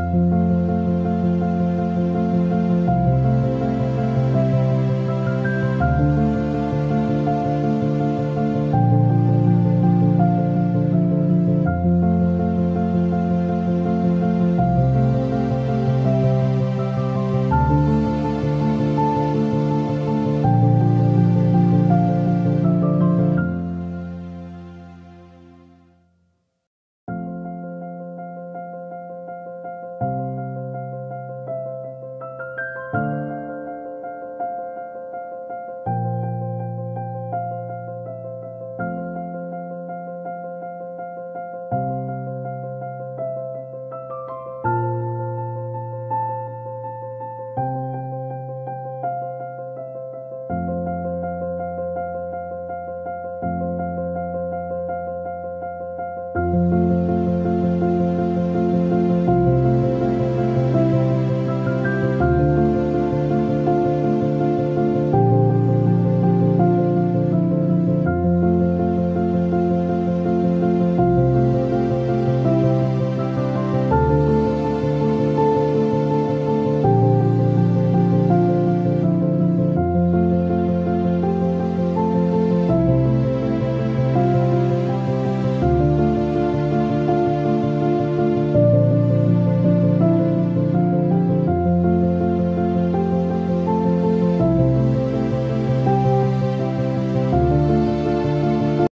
Música